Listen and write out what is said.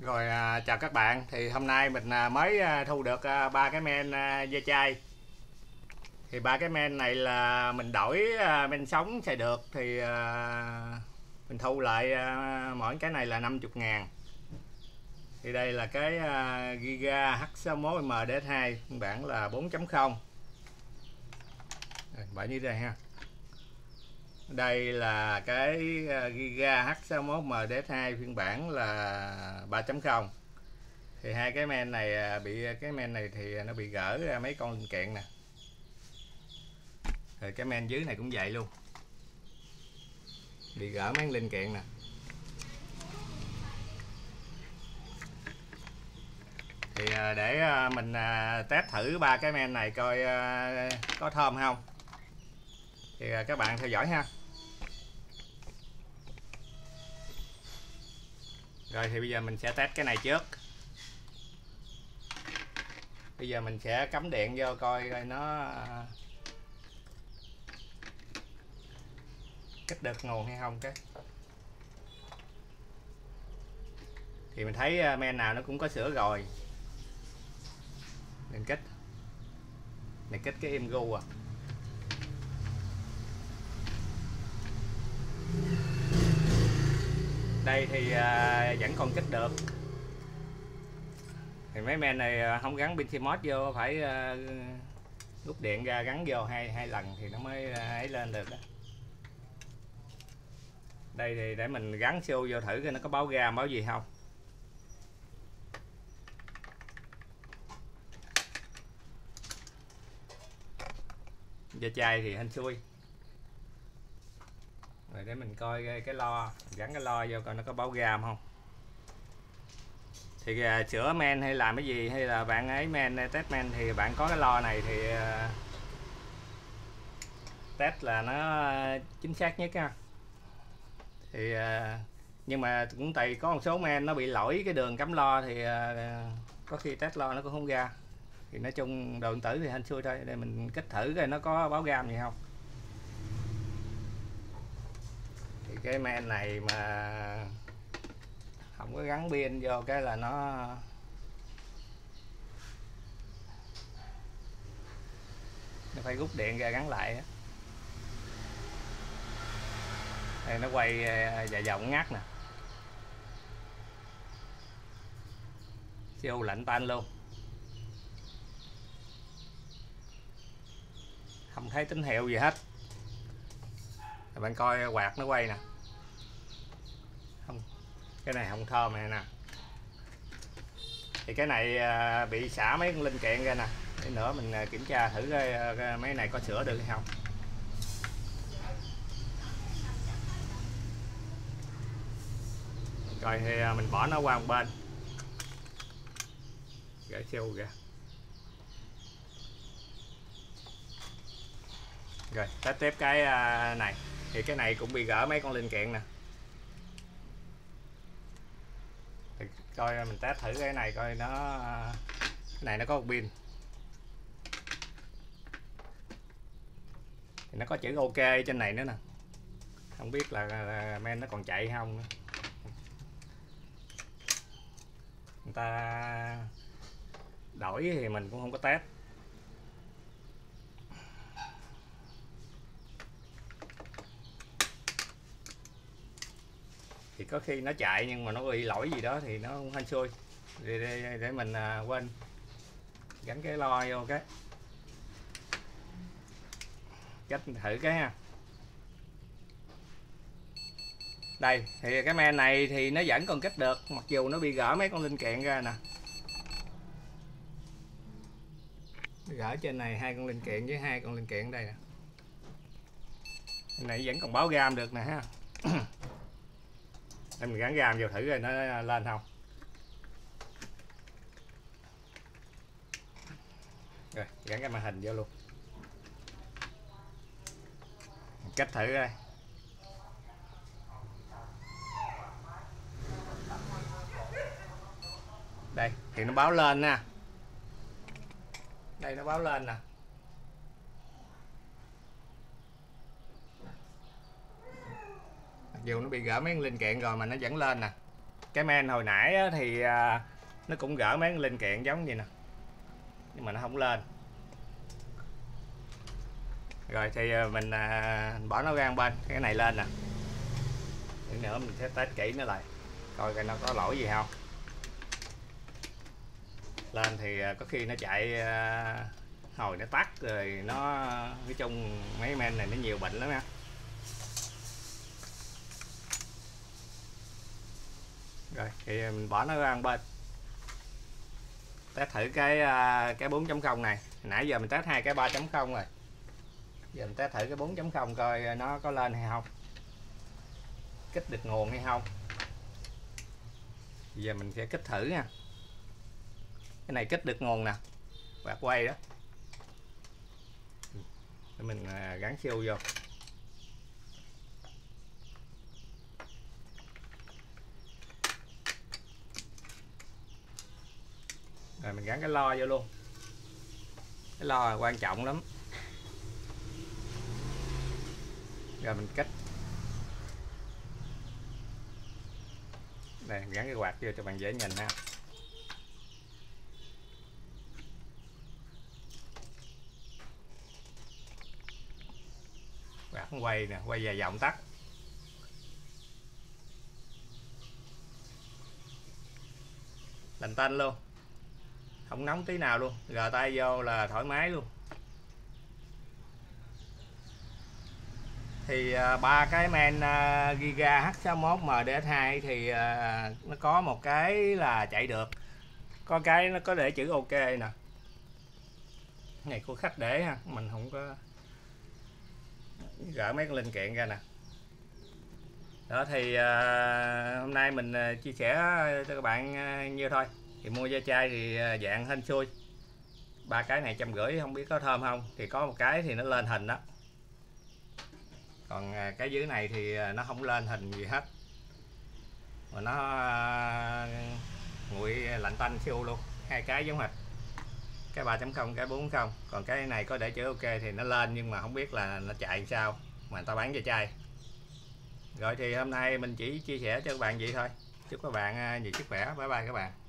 Rồi à, chào các bạn. Thì hôm nay mình à, mới à, thu được à, ba à, cái men à, dây chai thì ba cái men này là mình đổi à, men sống xài được thì à, mình thu lại à, mỗi cái này là 50 ngàn. Thì đây là cái à, Giga H61 MD2 bản là 4.0 Đây, như đây ha đây là cái ờ, Giga H61 MD2 phiên bản là 3.0 thì hai cái men này ờ, bị ờ, cái men này thì nó bị gỡ ra mấy con linh kiện nè. Rồi cái men dưới này cũng vậy luôn. Bị gỡ mấy linh kiện nè. Thì để mình test thử ba cái men này coi có thơm không. Thì các bạn theo dõi ha. Rồi, thì bây giờ mình sẽ test cái này trước. Bây giờ mình sẽ cắm điện vô coi coi nó à, kích được nguồn hay không cái. Thì mình thấy à, men nào nó cũng có sữa rồi. Mình kích. Này kích cái im gu à. Đây thì à, vẫn còn kích được. Thì mấy men này à, không gắn pin CMOS vô phải à, rút điện ra gắn vô hai hai lần thì nó mới à, ấy lên được đó. Đây thì để mình gắn siêu vô thử coi nó có báo ga báo gì không. Da chai thì hên xui rồi để mình coi cái, cái lo gắn cái lo vô coi nó có báo gam không. Thì à, sửa men hay làm cái gì hay là bạn ấy men à, test men thì bạn có cái lo này thì à, test là nó chính xác nhất ha. Thì à, nhưng mà cũng tại có một số men nó bị lỗi cái đường cắm lo thì à, có khi test lo nó cũng không ra. Thì nói chung đồ điện tử thì hên xui thôi đây mình kích thử coi nó có báo gam gì không. Thì cái men này mà không có gắn pin vô cái là nó nó phải rút điện ra gắn lại á. Đây, nó quay à, dài vài vòng ngắt nè. Siêu lạnh tan luôn. Không thấy tín hiệu gì hết bạn coi quạt nó quay nè. Không cái này không thơm này nè. Thì cái này à, bị xả mấy con linh kiện ra nè. Để nữa mình à, kiểm tra thử cái à, mấy này có sửa được hay không. Rồi thì à, mình bỏ nó qua một bên. Gãy siêu kìa. Rồi test tiếp cái này thì cái này cũng bị gỡ mấy con linh kiện nè. Thì coi mình test thử cái này coi nó cái này nó có một pin. Thì nó có chữ ok trên này nữa nè. Không biết là, là men nó còn chạy không nữa. người ta đổi thì mình cũng không có test. Có khi nó chạy nhưng mà nó bị lỗi gì đó thì nó không hên xui. Để, để, để mình à, quên. Gắn cái lo vô cái. Cách thử cái ha. Đây thì cái men này thì nó vẫn còn kích được mặc dù nó bị gỡ mấy con linh kiện ra nè. Gỡ trên này hai con linh kiện với hai con linh kiện đây nè. Này vẫn còn báo gam được nè ha. để mình gắn gam vào thử rồi nó lên không. Rồi, gắn cái màn hình vô luôn. Cách thử đây đây, thì nó báo lên nha đây, nó báo lên nè. Dù nó bị gỡ mấy linh kiện rồi mà nó vẫn lên nè. Cái men hồi nãy á, thì à, nó cũng gỡ mấy linh kiện giống vậy nè. Nhưng mà nó không lên. Rồi thì à, mình à, bỏ nó ra bên cái này lên nè. Để nữa mình sẽ test kỹ nó lại coi coi nó có lỗi gì không. Lên thì à, có khi nó chạy à, hồi nó tắt rồi nó nói chung mấy men này nó nhiều bệnh lắm nha rồi, thì ừ, mình bỏ nó ra một bên. Test thử cái à, cái 4.0 này. Nãy giờ mình test hai cái 3.0 rồi. Giờ mình test thử cái 4.0 coi nó có lên hay không. Kích được nguồn hay không. Giờ mình sẽ kích thử nha. Cái này kích được nguồn nè. Quạt quay đó. Để mình à, gắn siêu vô. Rồi mình gắn cái lo vô luôn. Cái lo là quan trọng lắm. Rồi mình cách đây gắn cái quạt vô cho bạn dễ nhìn ha. Quạt quay nè, quay dài vòng tắt. Lành tanh luôn không nóng tí nào luôn. Gờ tay vô là thoải mái luôn. Thì à, ba cái men à, Giga H61 MDS2 thì à, nó có một cái là chạy được. Có cái nó có để chữ ok nè. Này của khách để ha mình không có gỡ mấy cái linh kiện ra nè. Đó thì à, hôm nay mình chia sẻ cho các bạn như thôi thì mua da chai thì à, dạng hên xui. Ba cái này trăm rưỡi, không biết có thơm không. Thì có một cái thì nó lên hình đó. Còn à, cái dưới này thì à, nó không lên hình gì hết. Mà nó nguội lạnh tanh siêu luôn. Hai cái giống hệt. Cái 3.0 cái 4.0 còn cái này có để chữ ok thì nó lên nhưng mà không biết là nó chạy sao. Mà người ta bán cho chai. Rồi thì hôm nay mình chỉ chia sẻ cho các bạn vậy thôi. Chúc các bạn nhiều sức khỏe. Bye bye các bạn.